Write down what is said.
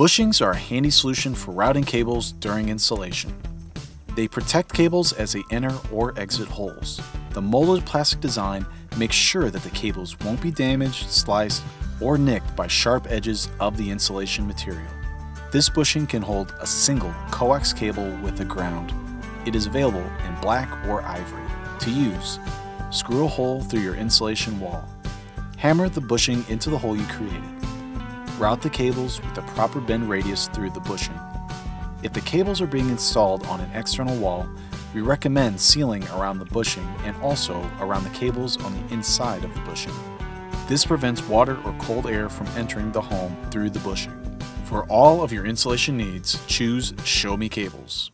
Bushings are a handy solution for routing cables during installation. They protect cables as they enter or exit holes. The molded plastic design makes sure that the cables won't be damaged, sliced, or nicked by sharp edges of the insulation material. This bushing can hold a single coax cable with a ground. It is available in black or ivory. To use, screw a hole through your insulation wall. Hammer the bushing into the hole you created. Route the cables with the proper bend radius through the bushing. If the cables are being installed on an external wall, we recommend sealing around the bushing and also around the cables on the inside of the bushing. This prevents water or cold air from entering the home through the bushing. For all of your insulation needs, choose Show Me Cables.